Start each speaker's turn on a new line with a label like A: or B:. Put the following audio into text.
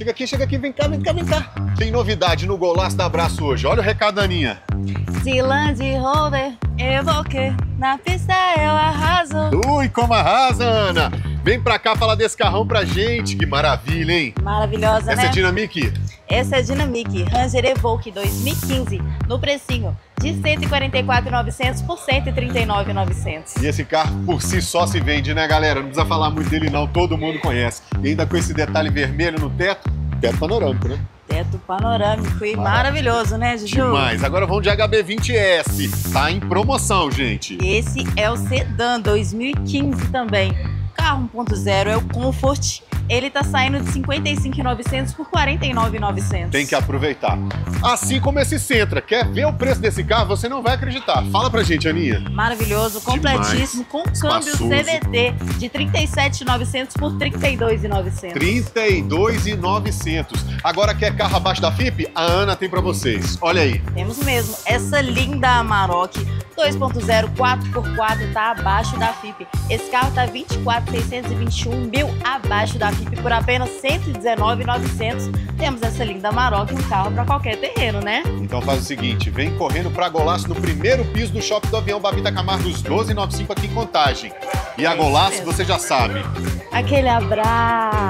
A: Chega aqui, chega aqui, vem cá, vem cá, vem cá. Tem novidade no Golaço da Abraço hoje. Olha o recado, Aninha.
B: Se Land Rover evoquei, na pista eu arraso.
A: Ui, como arrasa, Ana. Vem pra cá falar desse carrão pra gente. Que maravilha, hein?
B: Maravilhosa,
A: Essa
B: né?
A: é Dinamic?
B: Essa é Dynamic Ranger Evoque 2015, no precinho de 144.900 por 139.900.
A: E esse carro por si só se vende, né, galera? Não precisa falar muito dele, não. Todo mundo conhece. E ainda com esse detalhe vermelho no teto, teto panorâmico, né?
B: Teto panorâmico e maravilhoso, né, Juju?
A: Demais. Agora vamos de HB20S. Tá em promoção, gente.
B: Esse é o Sedan 2015 também. Carro 1.0 é o Comfort. Ele tá saindo de 55.900 por 49.900.
A: Tem que aproveitar. Assim como esse Sentra. Quer ver o preço desse carro? Você não vai acreditar. Fala pra gente, Aninha.
B: Maravilhoso, completíssimo, com câmbio
A: Espaçoso.
B: CVT de 37.900 por 32.900.
A: 32,900. Agora quer carro abaixo da FIP? A Ana tem pra vocês. Olha aí.
B: Temos mesmo essa linda Amarok 2.0 4x4 tá abaixo da FIP. Esse carro tá 24.621 mil abaixo da FIP por apenas 119.900. Temos essa linda Amarok, um carro para qualquer terreno, né?
A: Então faz o seguinte, vem correndo pra Golaço no primeiro piso do Shopping do Avião Babita Camargo dos 1295 aqui em Contagem. E a
B: É
A: Golaço você já sabe.
B: Aquele abraço.